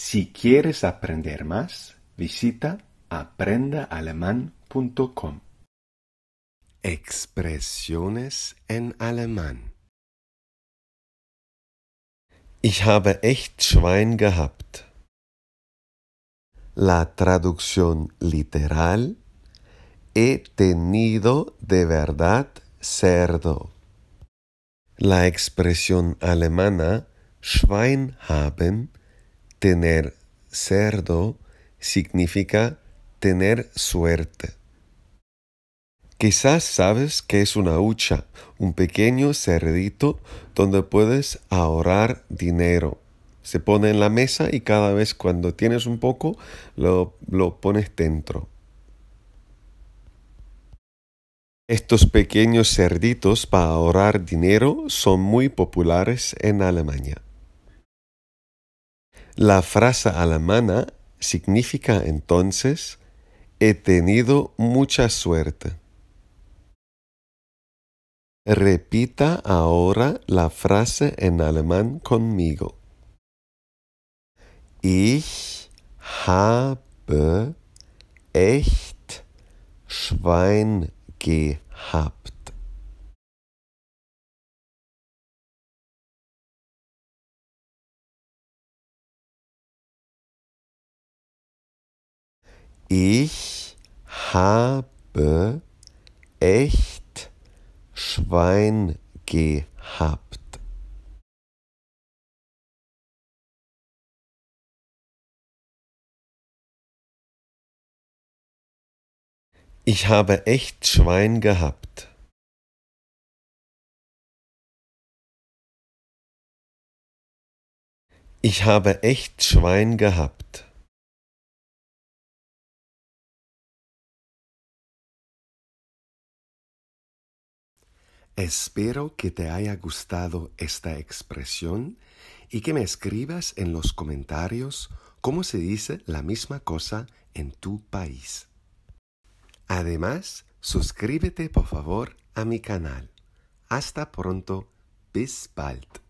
Si quieres aprender más, visita aprendaalemán.com. Expresiones en alemán. Ich habe echt Schwein gehabt. La traducción literal He tenido de verdad cerdo. La expresión alemana Schwein haben, tener cerdo, significa tener suerte. Quizás sabes que es una hucha, un pequeño cerdito donde puedes ahorrar dinero. Se pone en la mesa y cada vez cuando tienes un poco lo, lo pones dentro. Estos pequeños cerditos para ahorrar dinero son muy populares en Alemania. La frase alemana significa entonces he tenido mucha suerte. Repita ahora la frase en alemán conmigo. Ich habe echt Schwein gehabt. Ich habe echt Schwein gehabt. Ich habe echt Schwein gehabt. Ich habe echt Schwein gehabt. Espero que te haya gustado esta expresión y que me escribas en los comentarios cómo se dice la misma cosa en tu país. Además, suscríbete por favor a mi canal. Hasta pronto, bis bald.